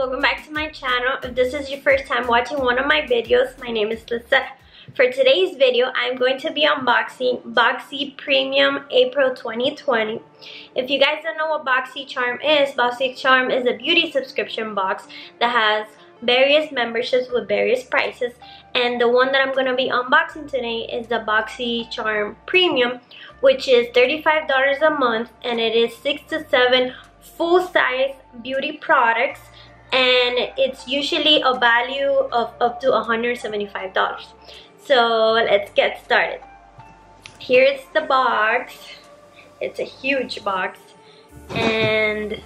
welcome back to my channel. If this is your first time watching one of my videos, my name is Lisa. For today's video, I'm going to be unboxing Boxy Premium April 2020. If you guys don't know what Boxy Charm is, Boxy Charm is a beauty subscription box that has various memberships with various prices and the one that I'm going to be unboxing today is the Boxy Charm Premium which is $35 a month and it is 6 to 7 full-size beauty products and it's usually a value of up to $175 so let's get started. Here's the box. It's a huge box. And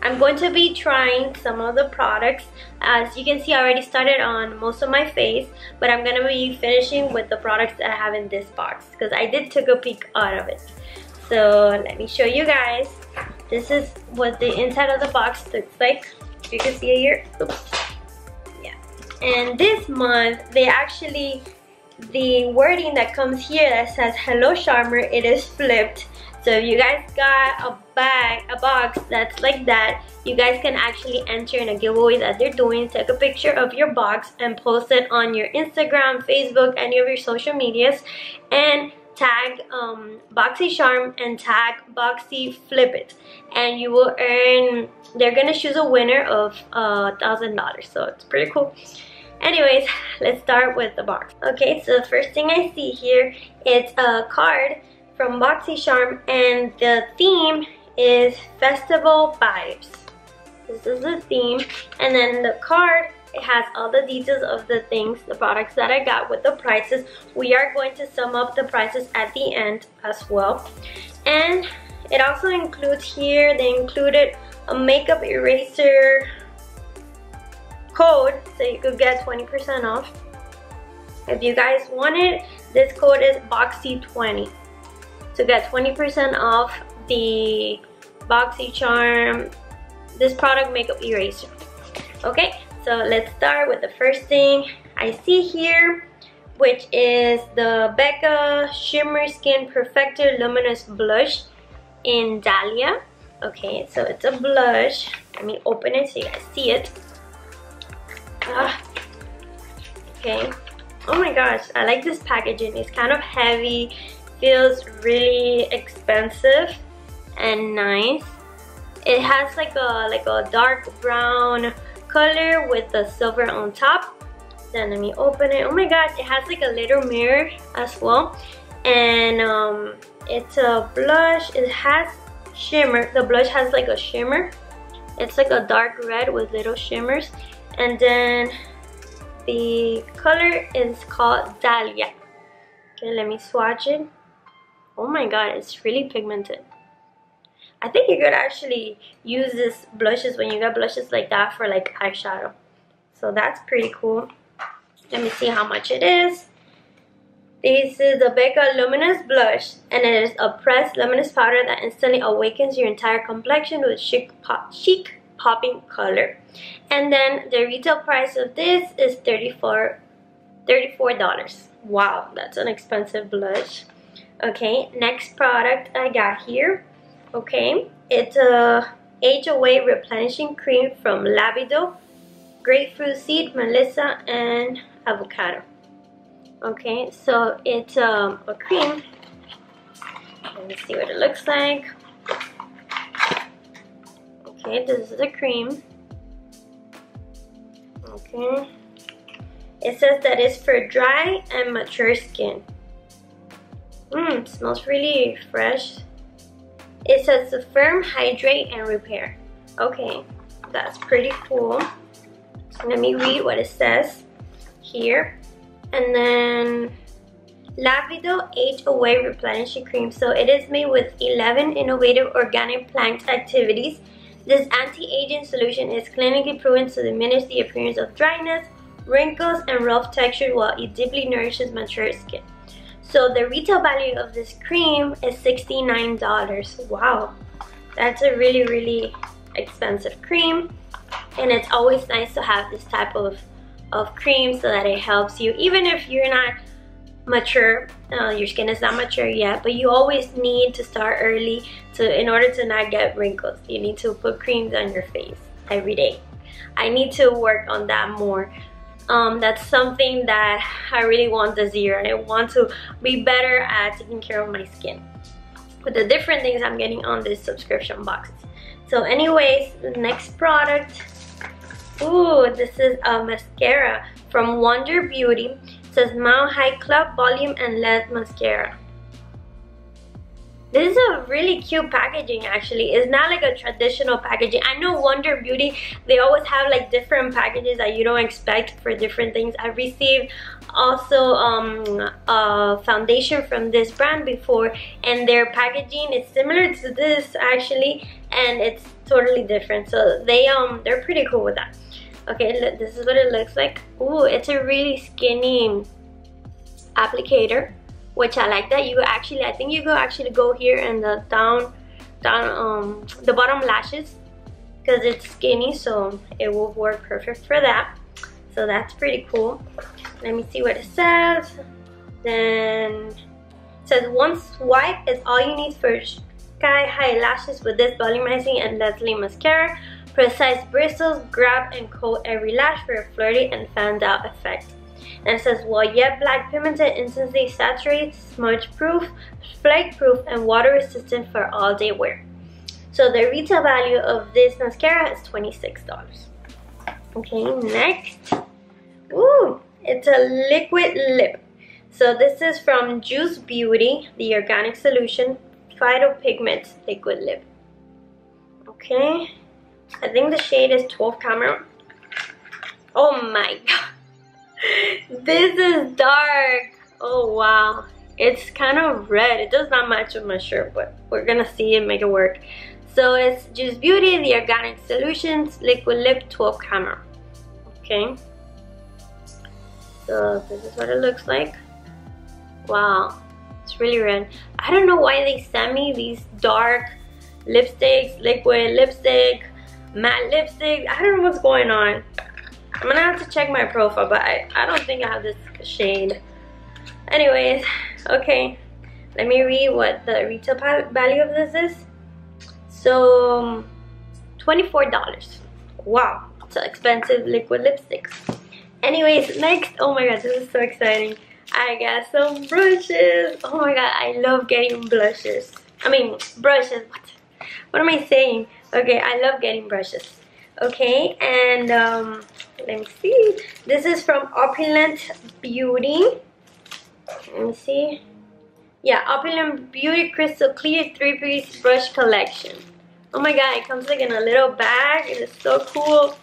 I'm going to be trying some of the products. As you can see I already started on most of my face but I'm gonna be finishing with the products that I have in this box because I did took a peek out of it. So let me show you guys. This is what the inside of the box looks like you can see it here. Oops. yeah. And this month they actually the wording that comes here that says hello charmer it is flipped. So if you guys got a bag a box that's like that you guys can actually enter in a giveaway that they're doing. Take a picture of your box and post it on your instagram facebook any of your social medias. And tag um, boxy charm and tag Boxy Flip It. And you will earn they're gonna choose a winner of a uh, thousand dollars. So it's pretty cool. Anyways let's start with the box. Okay so the first thing I see here it's a card from boxy charm and the theme is festival vibes. This is the theme. And then the card it has all the details of the things, the products that I got with the prices. We are going to sum up the prices at the end as well. And it also includes here, they included a makeup eraser code so you could get 20% off. If you guys want it, this code is BOXY20 to get 20% off the BoxyCharm, this product makeup eraser. Okay, so let's start with the first thing I see here, which is the Becca Shimmer Skin Perfector Luminous Blush in Dahlia. Okay, so it's a blush. Let me open it so you guys see it. Ah. Okay. Oh my gosh, I like this packaging. It's kind of heavy, feels really expensive and nice. It has like a like a dark brown color with the silver on top. Then let me open it. Oh my gosh, it has like a little mirror as well. And um, it's a blush. It has shimmer. The blush has like a shimmer. It's like a dark red with little shimmers. And then the color is called Dahlia. Okay, let me swatch it. Oh my god, it's really pigmented. I think you could actually use this blushes when you got blushes like that for like eyeshadow. So that's pretty cool. Let me see how much it is. This is the Becca Luminous Blush and it is a pressed luminous powder that instantly awakens your entire complexion with chic, pop, chic popping color. And then the retail price of this is 34 $34. Wow, that's an expensive blush. Okay, next product I got here okay it's a age away replenishing cream from Lavido grapefruit seed melissa and avocado. Okay so it's um, a cream. Let me see what it looks like. Okay this is the cream. Okay. It says that it's for dry and mature skin. Mmm, smells really fresh it says firm, hydrate, and repair. Okay, that's pretty cool. Let me read what it says here. And then Lavido Age Away Replenishing Cream. So it is made with 11 innovative organic plant activities. This anti-aging solution is clinically proven to diminish the appearance of dryness, wrinkles, and rough texture while it deeply nourishes mature skin. So the retail value of this cream is $69. Wow, that's a really, really expensive cream. And it's always nice to have this type of, of cream so that it helps you. Even if you're not mature, uh, your skin is not mature yet, but you always need to start early to in order to not get wrinkles. You need to put creams on your face every day. I need to work on that more. Um, that's something that I really want this year. And I want to be better at taking care of my skin with the different things I'm getting on this subscription box. So anyways, the next product. Ooh, this is a mascara from Wander Beauty. It says Mount High Club Volume and Length Mascara. This is a really cute packaging actually. It's not like a traditional packaging. I know Wander Beauty, they always have like different packages that you don't expect for different things. I received also um, a foundation from this brand before and their packaging is similar to this actually and it's totally different. So they, um, they're pretty cool with that. Okay, this is what it looks like. Ooh, it's a really skinny applicator which I like that. You actually I think you go actually go here and the down down um the bottom lashes because it's skinny so it will work perfect for that. So that's pretty cool. Let me see what it says. Then says one swipe is all you need for sky high lashes with this volumizing and Leslie mascara. Precise bristles grab and coat every lash for a flirty and fanned out effect and it says, while yet black pigmented instantly saturates, smudge proof, flake proof, and water resistant for all day wear. So the retail value of this mascara is $26. Okay, next. Ooh, it's a liquid lip. So this is from Juice Beauty, the organic solution phytopigment liquid lip. Okay, I think the shade is 12 Cameron. Oh my god this is dark. Oh, wow. It's kind of red. It does not match with my shirt, but we're gonna see and make it work. So it's Juice Beauty, the Organic Solutions Liquid Lip 12 Camera. Okay. So this is what it looks like. Wow. It's really red. I don't know why they sent me these dark lipsticks, liquid lipstick, matte lipstick. I don't know what's going on. I'm gonna have to check my profile, but I, I don't think I have this shade. Anyways, okay. Let me read what the retail value of this is. So, $24. Wow, it's expensive liquid lipsticks. Anyways, next, oh my god, this is so exciting. I got some brushes. Oh my god, I love getting blushes. I mean, brushes, what? What am I saying? Okay, I love getting brushes okay and um, let me see. This is from opulent beauty. Let me see. Yeah opulent beauty crystal clear three-piece brush collection. Oh my god it comes like in a little bag. It is so cool.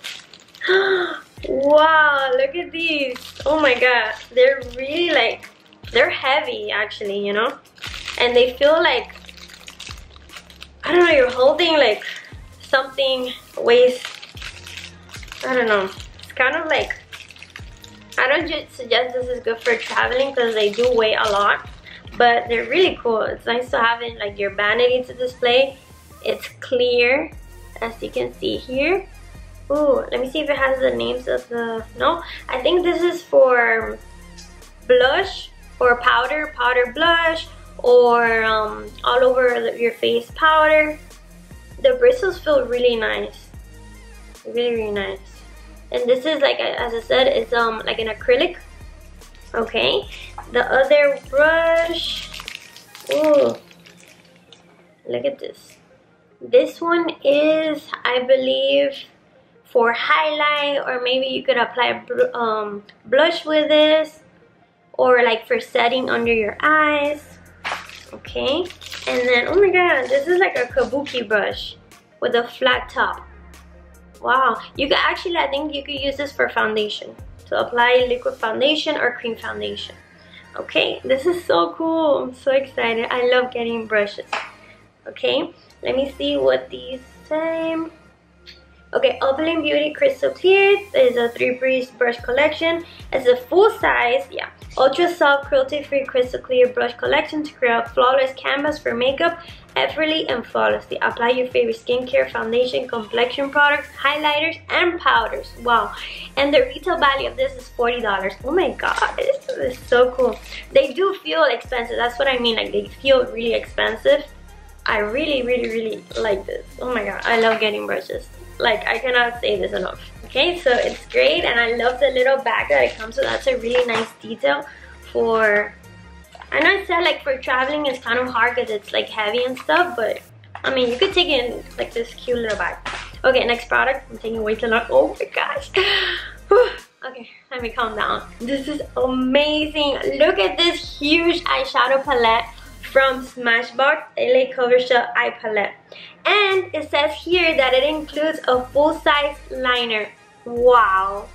Wow look at these. Oh my god they're really like they're heavy actually you know? And they feel like I don't know you're holding like something weighs I don't know. Kind of like, I don't suggest this is good for traveling because they do weigh a lot. But they're really cool. It's nice to have in like your vanity to display. It's clear, as you can see here. Ooh, let me see if it has the names of the, no. I think this is for blush or powder, powder blush, or um, all over your face powder. The bristles feel really nice really really nice and this is like as I said it's um like an acrylic. Okay. The other brush. Oh look at this. This one is I believe for highlight or maybe you could apply um, blush with this or like for setting under your eyes. Okay. And then oh my god this is like a kabuki brush with a flat top Wow, you could actually, I think you could use this for foundation. To apply liquid foundation or cream foundation. Okay, this is so cool. I'm so excited. I love getting brushes. Okay, let me see what these say. Okay, Opulent Beauty Crystal Clear is a three-piece brush collection. It's a full size, yeah, ultra soft, cruelty-free crystal clear brush collection to create a flawless canvas for makeup effortlessly and flawlessly. Apply your favorite skincare, foundation, complexion products, highlighters, and powders. Wow. And the retail value of this is $40. Oh my god, this is so cool. They do feel expensive. That's what I mean. Like they feel really expensive. I really, really, really like this. Oh my god, I love getting brushes like I cannot say this enough Okay, so it's great and I love the little bag that it comes with. That's a really nice detail for, I know I said like for traveling it's kind of hard because it's like heavy and stuff, but I mean, you could take it in like this cute little bag. Okay, next product. I'm taking way too long. Oh my gosh. okay, let me calm down. This is amazing. Look at this huge eyeshadow palette from Smashbox LA Cover Shot Eye Palette. And it says here that it includes a full-size liner. Wow.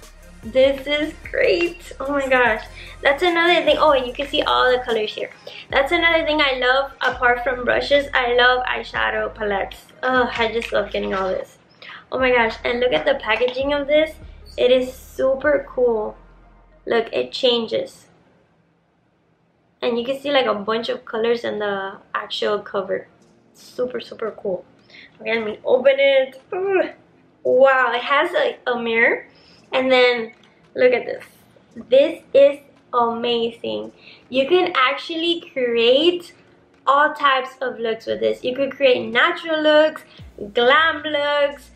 This is great. Oh my gosh. That's another thing. Oh, you can see all the colors here. That's another thing I love apart from brushes. I love eyeshadow palettes. Oh, I just love getting all this. Oh my gosh. And look at the packaging of this. It is super cool. Look, it changes. And you can see like a bunch of colors in the actual cover. Super, super cool. Okay, let me open it. Ooh. Wow, it has a, a mirror and then look at this. This is amazing. You can actually create all types of looks with this. You could create natural looks, glam looks,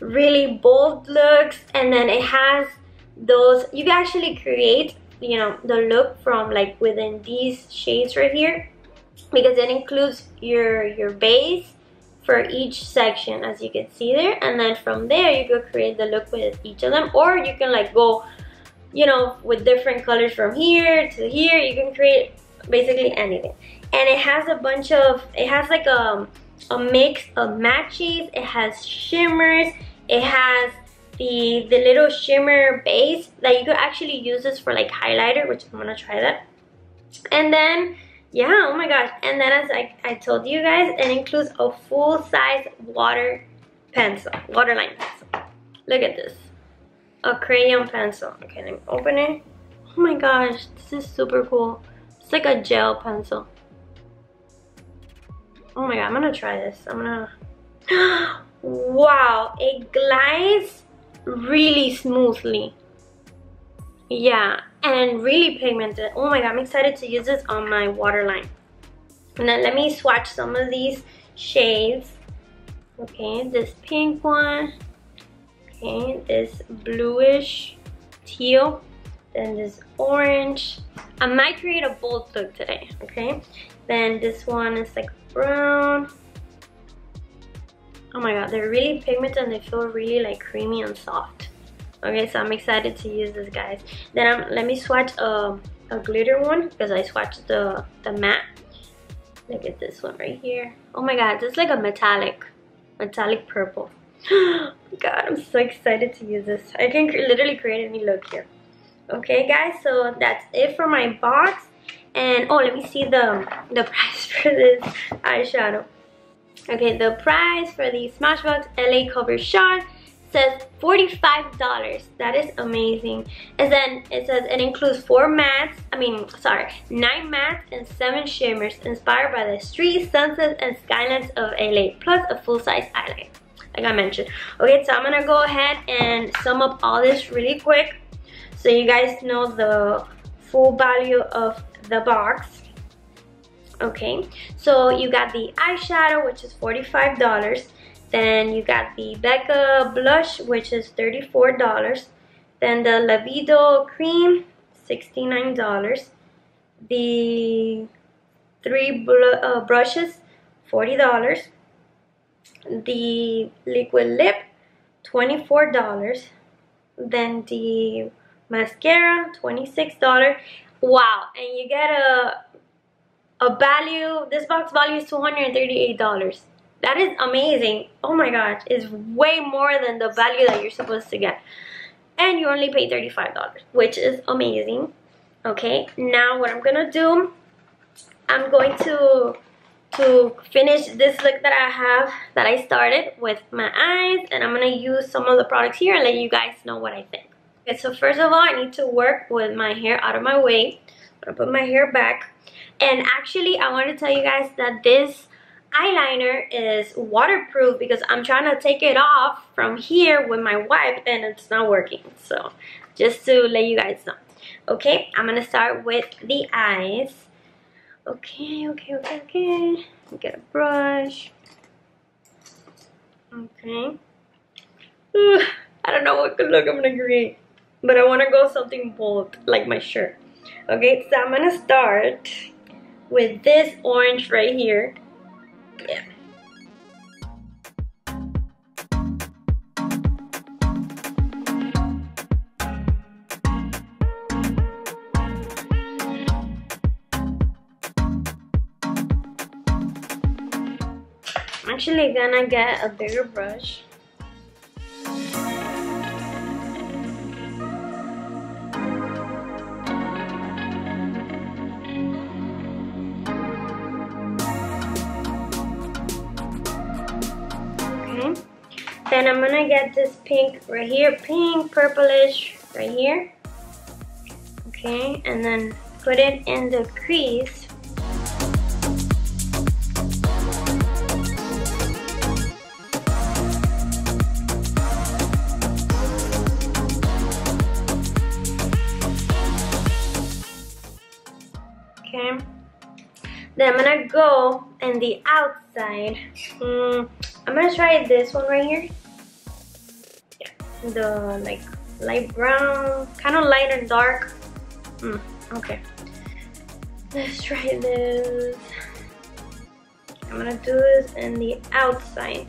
really bold looks, and then it has those, you can actually create, you know, the look from like within these shades right here because it includes your, your base, for each section as you can see there. And then from there you could create the look with each of them. Or you can like go you know with different colors from here to here. You can create basically anything. And it has a bunch of it has like a, a mix of matches. It has shimmers. It has the the little shimmer base that you could actually use this for like highlighter which i'm gonna try that. And then yeah oh my gosh. And then as I, I told you guys it includes a full-size water pencil waterline pencil. Look at this. A crayon pencil. Okay let me open it. Oh my gosh this is super cool. It's like a gel pencil. Oh my god i'm gonna try this. I'm gonna wow it glides really smoothly yeah and really pigmented. Oh my god i'm excited to use this on my waterline. And then let me swatch some of these shades. Okay this pink one. Okay this bluish teal. Then this orange. I might create a bold look today okay? Then this one is like brown. Oh my god they're really pigmented and they feel really like creamy and soft okay so i'm excited to use this guys. Then I'm, let me swatch a, a glitter one because i swatched the the matte. Look at this one right here. Oh my god this is like a metallic metallic purple. Oh god i'm so excited to use this. I can literally create any look here. Okay guys so that's it for my box. And oh let me see the the price for this eyeshadow. Okay the price for the smashbox la cover shot says $45 that is amazing. And then it says it includes four mattes i mean sorry nine mattes and seven shimmers inspired by the streets sunsets and skylines of la plus a full-size eyeliner like i mentioned. Okay so i'm gonna go ahead and sum up all this really quick so you guys know the full value of the box. Okay so you got the eyeshadow which is $45 then you got the Becca blush, which is $34. Then the Lavido cream, $69. The three uh, brushes, $40. The liquid lip, $24. Then the mascara, $26. Wow, and you get a a value, this box value is $238 that is amazing. Oh my gosh it's way more than the value that you're supposed to get. And you only pay $35 which is amazing. Okay now what I'm gonna do I'm going to to finish this look that I have that I started with my eyes and I'm gonna use some of the products here and let you guys know what I think. Okay so first of all I need to work with my hair out of my way. I'm gonna put my hair back. And actually I want to tell you guys that this eyeliner is waterproof because I'm trying to take it off from here with my wipe and it's not working. So just to let you guys know. Okay, I'm gonna start with the eyes. Okay, okay, okay, okay. Get a brush. Okay. Ooh, I don't know what good look I'm gonna create. But I wanna go something bold, like my shirt. Okay, so I'm gonna start with this orange right here. Yeah. Actually gonna get a bigger brush. Then I'm gonna get this pink right here, pink, purplish right here. Okay, and then put it in the crease. Okay. Then I'm gonna go in the outside. Mm, I'm gonna try this one right here the like light brown kind of light and dark. Mm, okay. Let's try this. I'm gonna do this in the outside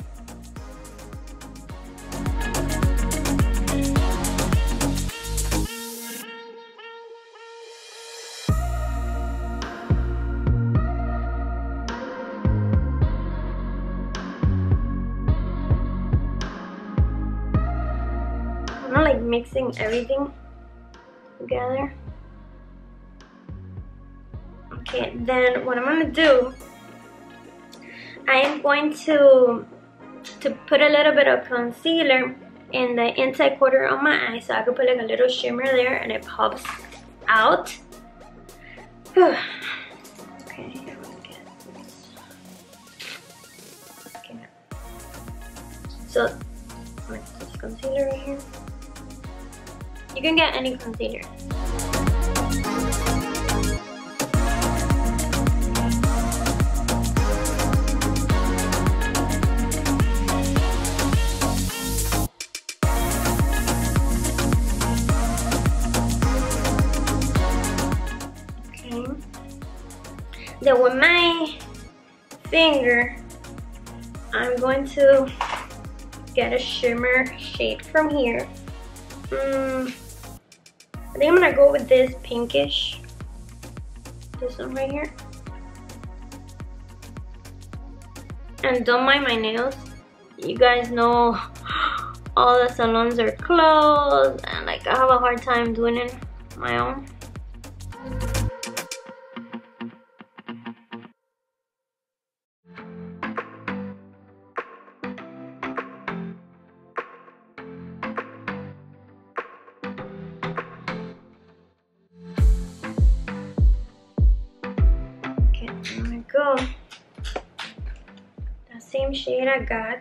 mixing everything together. Okay, then what I'm gonna do, I am going to to put a little bit of concealer in the inside corner of my eye so I can put like a little shimmer there and it pops out. go. Okay. So, concealer right here. You can get any. Okay. Then with my finger, I'm going to get a shimmer shade from here. Mm, I think I'm gonna go with this pinkish. This one right here. And don't mind my nails. You guys know all the salons are closed and like I have a hard time doing it my own. Same shade I got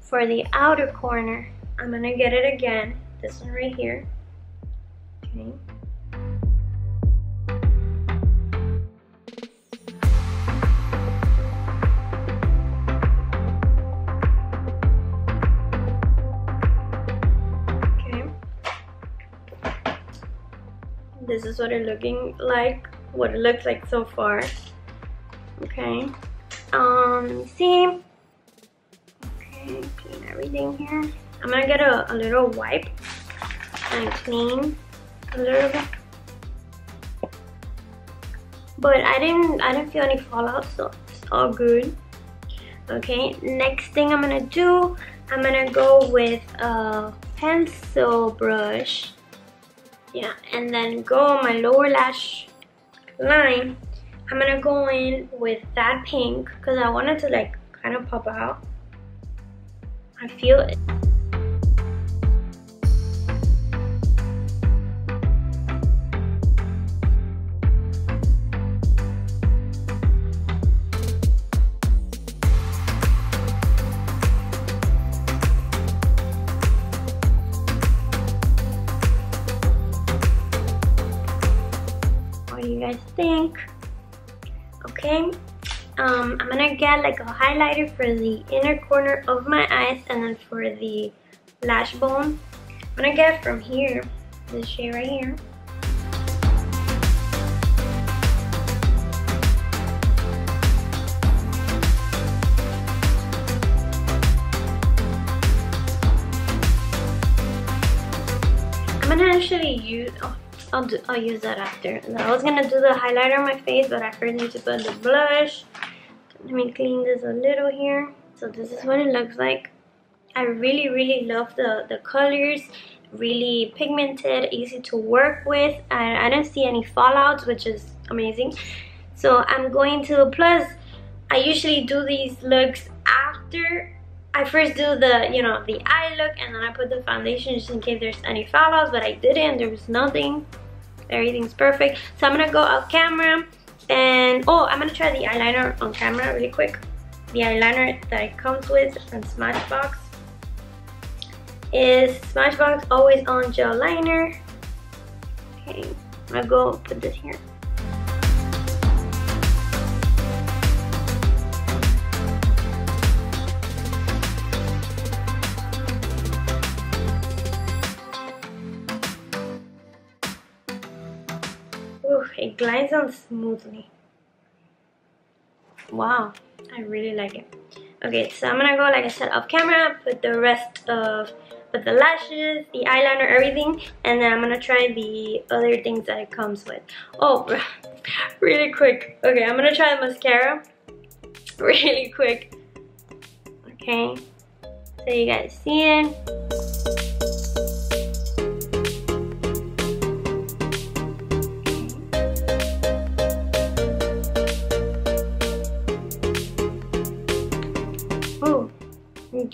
for the outer corner. I'm gonna get it again, this one right here. Okay. Okay. This is what it looking like, what it looks like so far. Okay. Um, see. Okay, clean everything here. I'm gonna get a, a little wipe and clean a little bit. But I didn't I didn't feel any fallout, so it's all good. Okay, next thing I'm gonna do, I'm gonna go with a pencil brush. Yeah, and then go on my lower lash line. I'm gonna go in with that pink because I want it to like kind of pop out. I feel it. Okay, um, I'm gonna get like a highlighter for the inner corner of my eyes and then for the lash bone. I'm gonna get from here, this shade right here. I'm gonna actually use, oh, I'll, do, I'll use that after. I was gonna do the highlighter on my face, but I first need to put the blush. Let me clean this a little here. So this is what it looks like. I really, really love the, the colors. Really pigmented, easy to work with. I, I didn't see any fallouts, which is amazing. So I'm going to, plus I usually do these looks after I first do the, you know, the eye look and then I put the foundation just in case there's any fallouts, but I didn't. There was nothing. Everything's perfect. So I'm gonna go off camera and, oh, I'm gonna try the eyeliner on camera really quick. The eyeliner that it comes with from Smashbox is Smashbox Always On Gel Liner. Okay, I'll go put this here. Glides on smoothly. Wow, I really like it. Okay, so I'm gonna go, like I said, off camera, put the rest of, put the lashes, the eyeliner, everything, and then I'm gonna try the other things that it comes with. Oh, really quick. Okay, I'm gonna try the mascara really quick. Okay, so you guys see it.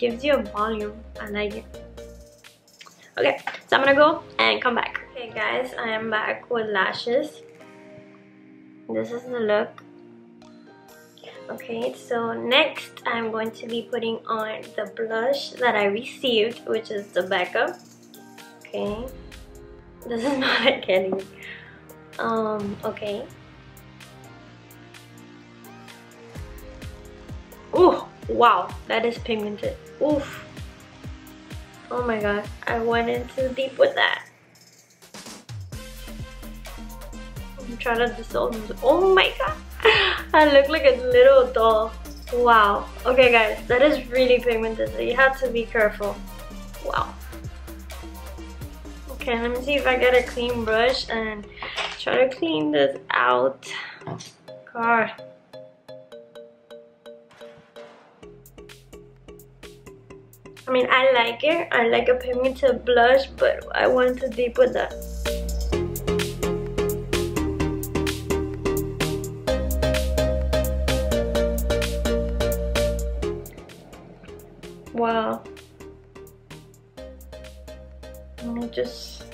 Gives you a volume I like it okay so I'm gonna go and come back. Okay guys I am back with lashes. This is the look. Okay so next I'm going to be putting on the blush that I received which is the Becca. Okay this is not a Kelly um okay. Oh, wow, that is pigmented. Oof. Oh my god, I went in too deep with that. I'm trying to dissolve this. Oh my god, I look like a little doll. Wow. Okay guys, that is really pigmented, so you have to be careful. Wow. Okay, let me see if I get a clean brush and try to clean this out. God. I mean, I like it. I like a pigmented blush, but I want to deepen that. Wow. Me just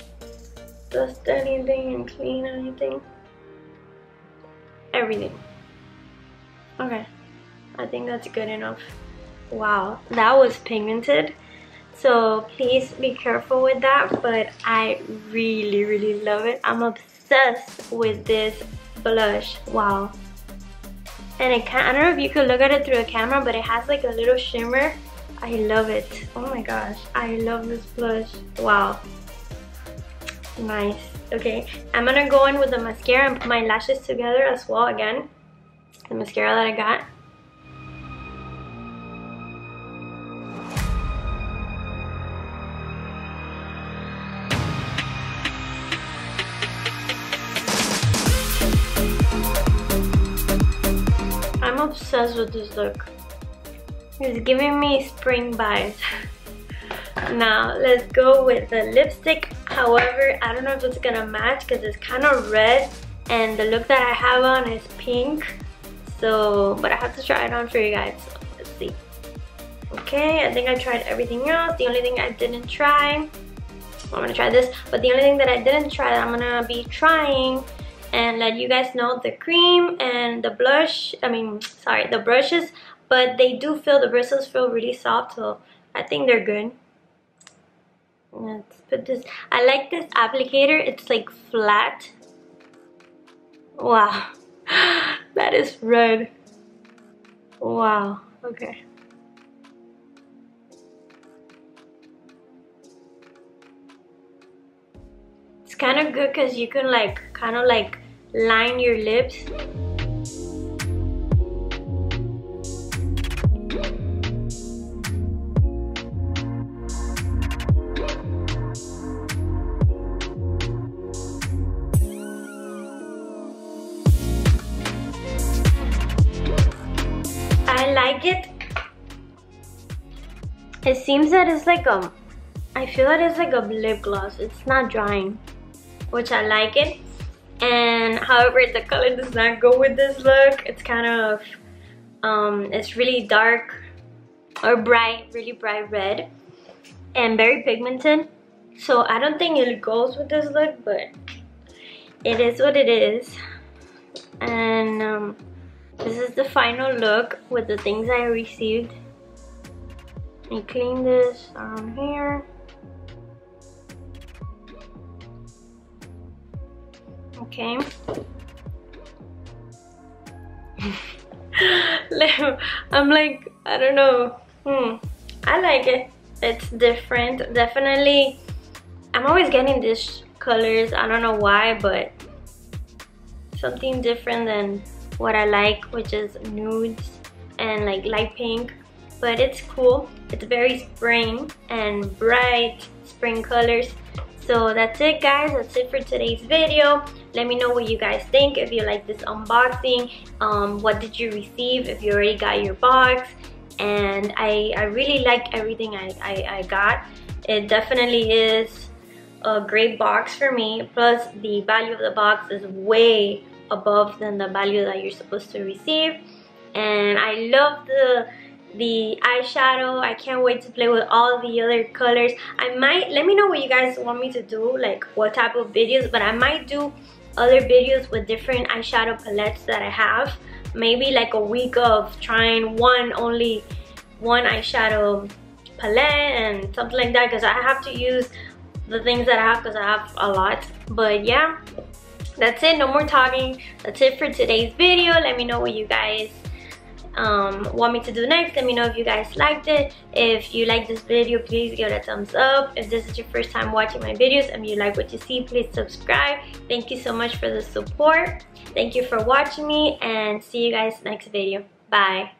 dust anything and clean anything. Everything. Okay. I think that's good enough wow that was pigmented. So please be careful with that but I really really love it. I'm obsessed with this blush. Wow. And it can I don't know if you could look at it through a camera but it has like a little shimmer. I love it. Oh my gosh I love this blush. Wow. Nice. Okay I'm gonna go in with the mascara and put my lashes together as well again. The mascara that I got obsessed with this look. It's giving me spring vibes. now let's go with the lipstick. However, I don't know if it's gonna match because it's kind of red and the look that I have on is pink. So, but I have to try it on for you guys. So let's see. Okay, I think I tried everything else. The only thing I didn't try, I'm gonna try this, but the only thing that I didn't try that I'm gonna be trying and let you guys know the cream and the blush I mean sorry the brushes but they do feel the bristles feel really soft so I think they're good. Let's put this I like this applicator it's like flat. Wow that is red. Wow okay. Kind of good because you can like kind of like line your lips I like it. It seems that it's like a, I feel that it's like a lip gloss. It's not drying, which I like it. And however, the color does not go with this look. It's kind of, um, it's really dark or bright, really bright red and very pigmented. So I don't think it goes with this look, but it is what it is. And um, this is the final look with the things I received. I clean this around here. Okay. I'm like, I don't know. Hmm. I like it. It's different. Definitely. I'm always getting these colors. I don't know why, but something different than what I like, which is nudes and like light pink. But it's cool. It's very spring and bright spring colors. So that's it guys, that's it for today's video. Let me know what you guys think, if you like this unboxing, um, what did you receive, if you already got your box. And I, I really like everything I, I, I got. It definitely is a great box for me. Plus the value of the box is way above than the value that you're supposed to receive and I love the the eyeshadow. I can't wait to play with all the other colors. I might let me know what you guys want me to do like what type of videos but I might do other videos with different eyeshadow palettes that I have. Maybe like a week of trying one only one eyeshadow palette and something like that because I have to use the things that I have because I have a lot. But yeah that's it. No more talking. That's it for today's video. Let me know what you guys um, want me to do next? Let me know if you guys liked it. If you like this video please give it a thumbs up. If this is your first time watching my videos and you like what you see please subscribe. Thank you so much for the support. Thank you for watching me and see you guys next video. Bye